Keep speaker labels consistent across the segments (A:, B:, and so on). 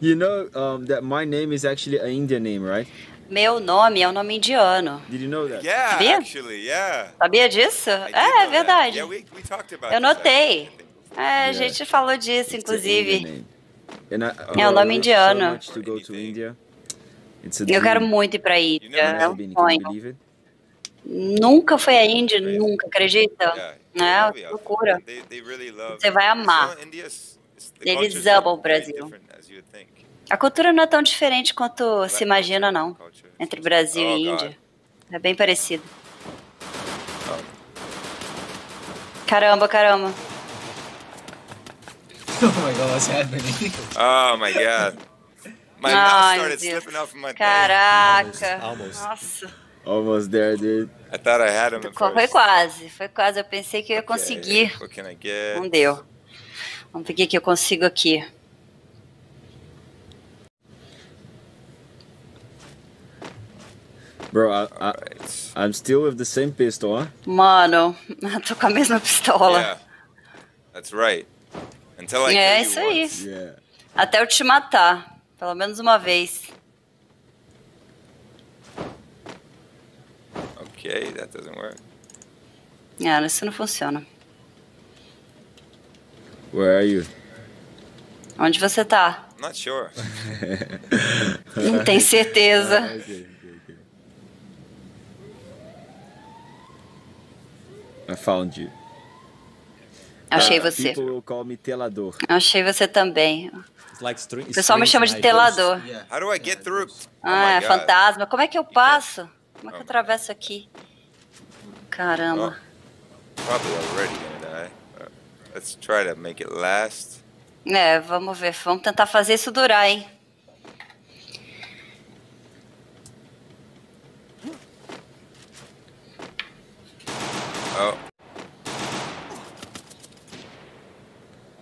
A: You know um, that my name is actually an Indian name, right?
B: Meu nome é um nome indiano.
A: Did you know that?
C: Yeah,
B: Sabia?
C: actually, yeah.
B: Sabia disso? É,
C: that.
B: verdade.
C: Yeah, we, we talked about
B: Eu notei. É, a gente falou disso,
A: It's
B: inclusive.
A: I,
B: É um nome indiano.
A: So to go to India. It's a
B: Eu quero muito ir pra Índia.
C: never
B: É um sonho. Nunca foi à Índia, nunca, acredita?
C: Yeah,
B: É,
C: yeah,
B: que
C: yeah.
B: loucura.
C: They, they really.
B: Você vai amar. Eles amam o Brasil. A cultura não é tão diferente quanto se imagina, não. Entre Brasil
C: Oh,
B: e
C: God.
B: Índia. É bem parecido. Caramba, caramba.
D: Oh my god, what's happening?
C: Oh my god. My mouse
B: Ai,
C: started
B: Deus.
C: slipping off my.
B: Caraca.
E: Almost, almost.
B: Nossa.
A: Almost there, dude.
C: I thought I had him at
B: Foi
C: first.
B: quase, foi quase. Eu pensei que eu ia
C: Okay,
B: conseguir. Não deu. Vamos ver o que que eu consigo aqui.
A: Bro, I, I. I'm still with the same pistol, huh?
B: Mano, eu tô com a mesma pistola.
C: Yeah. That's right. Until I
B: É
C: kill
B: isso aí.
C: once.
A: Yeah.
B: Até eu te matar. Pelo menos uma vez.
C: Okay, that doesn't work.
B: É, isso não funciona.
A: Where are you?
B: Onde você tá?
C: Not sure.
B: Não tem certeza.
A: Okay, okay, okay. I found you.
B: Achei
A: Uh,
B: você.
A: People call me telador.
B: Achei você também.
E: Like string,
B: O pessoal me chama de telador.
D: Yeah.
C: How do I get through? Oh
B: Ah,
C: my
B: é fantasma. Como é que eu passo? Como é que eu
C: Oh.
B: atravesso aqui? Caramba.
C: Probably already let's try to make it last.
B: É, vamos ver. Vamos tentar fazer isso durar, hein?
C: Oh.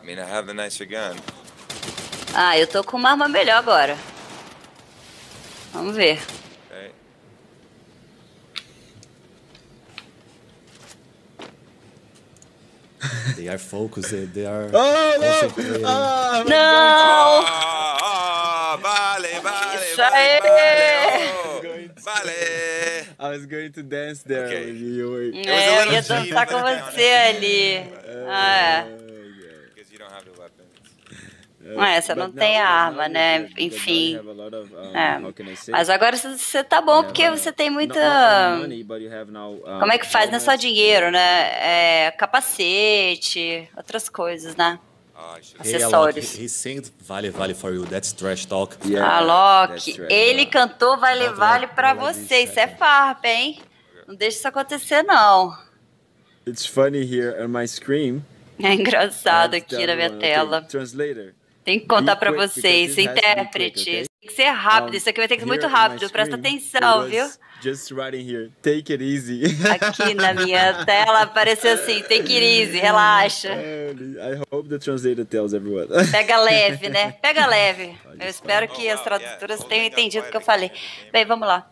C: I mean, I have the nicer gun.
B: Ah, eu tô com uma arma melhor agora. Vamos ver.
E: They are focused. They, they are
A: Oh, no!
E: concentrating.
A: Ah,
B: Não!
C: Ah, ah, vale, vale,
B: Isso
C: vale, vale, oh, vale.
A: I was going to dance there
C: Okay.
A: with you. Wait.
C: was a
B: É, eu
C: little
B: ia
C: cheap,
B: dançar com
C: but-
B: você ali. Ah, é. Ué, você não tem
A: now-
B: arma,
A: now
B: né? Enfim.
A: um,
B: É. Mas agora você- tá bom porque você tem muita.
A: um,
B: Como é que faz? Não é só dinheiro, né? É capacete, outras coisas, né? Acessórios.
E: he, he sings Vale Vale for you. That's trash talk.
A: Yeah,
B: Ah, Loki, ele cantou Vale Vale pra você. Isso é farpa, hein? Não deixa isso acontecer, não.
A: It's funny here on my screen.
B: É engraçado aqui na minha tela.
A: Translator.
B: Tem que contar
A: quick,
B: vocês,
A: because this has to be
B: intérprete.
A: quick, okay?
B: Tem que ser rápido,
A: Um,
B: isso aqui vai ter que ser muito rápido, presta atenção, viu?
A: Just writing here, take it easy.
B: Aqui na minha tela apareceu assim, take it easy, relaxa.
A: I hope the translator tells everyone.
B: Pega leve, né? Pega leve. Eu espero que as tradutoras tenham entendido o que eu falei. Bem, vamos lá.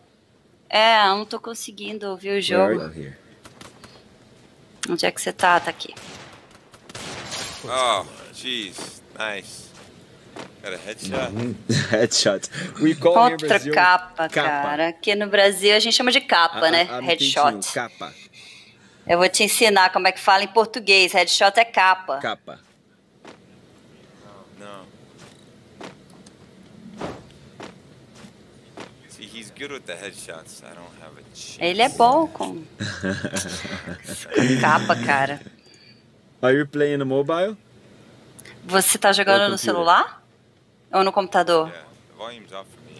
B: É, eu não tô conseguindo ouvir o jogo. Onde é que você tá? Tá aqui.
C: Oh, jeez. Nice. Got a headshot.
A: Headshot. We call
B: Contra
A: Brazil
B: capa, cara. Aqui no Brasil a gente chama de capa,
A: I-
B: né?
A: I- I'm
B: Headshot.
A: teaching you, Capa.
B: Eu vou te ensinar como é que fala em português. Headshot é capa.
A: Capa.
C: No. See, he's good with the headshots. I don't have a chance.
B: Ele é bom com, com capa, cara.
A: Are you playing mobile?
B: Você tá jogando
A: Ou
B: no celular? Ou no computador?
C: Me.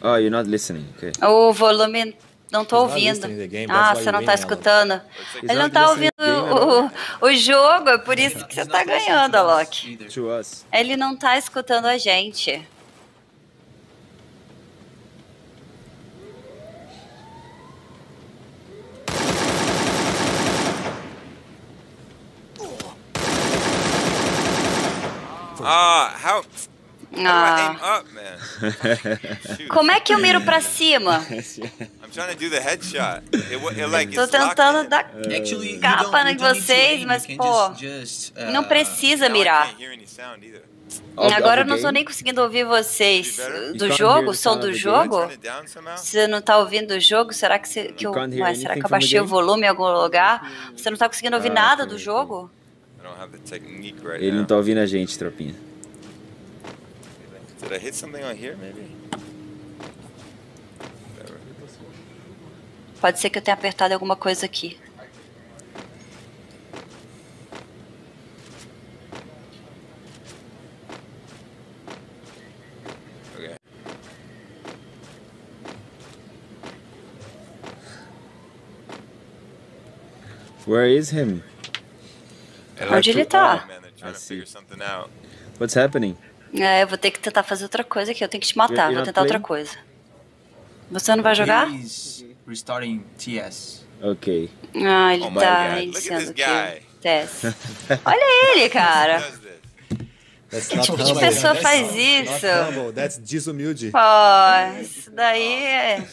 A: Oh, you're not listening. Okay.
B: O volume não
E: not
B: ouvindo.
E: game,
B: Ah, você não tá
E: Alok.
B: escutando.
C: He's
B: Ele não tá
A: listening
B: ouvindo o, o jogo, é por isso que você tá
D: listening
B: ganhando, Alok. Ele não tá escutando a gente.
C: Ah, how?
B: Ah.
C: up.
B: Como é que eu miro pra cima?
C: I'm trying to do the headshot. It, like
B: Tô tentando dar
D: Actually,
B: capa
D: don't-
B: em vocês, mas pô,
D: just- just, uh,
B: não precisa mirar. Agora eu não tô nem conseguindo ouvir vocês. Do jogo, som do jogo? Você não tá ouvindo o jogo? Será que, você, que eu. Ué, será que eu baixei o volume em algum lugar? Você não tá conseguindo ouvir
A: Ah,
B: nada do jogo?
A: Ele não tá ouvindo a gente, tropinha.
C: Did I hit something on here, maybe?
B: Pode ser que eu tenha apertado alguma coisa aqui.
C: Okay.
A: Where is him?
B: Onde ele tá?
A: What's happening?
B: É, eu vou ter que tentar fazer outra coisa aqui. Eu tenho que te matar.
A: You're
B: Vou tentar outra coisa. Você não vai jogar?
D: He's restarting TS.
A: Ok.
B: Ah, ele
C: Oh
B: tá
C: this
B: aqui. Tess. Olha ele, cara.
E: That's
B: Que tipo de pessoa
E: That's
B: faz isso?
E: That's desumilde.
B: Ó, isso daí é.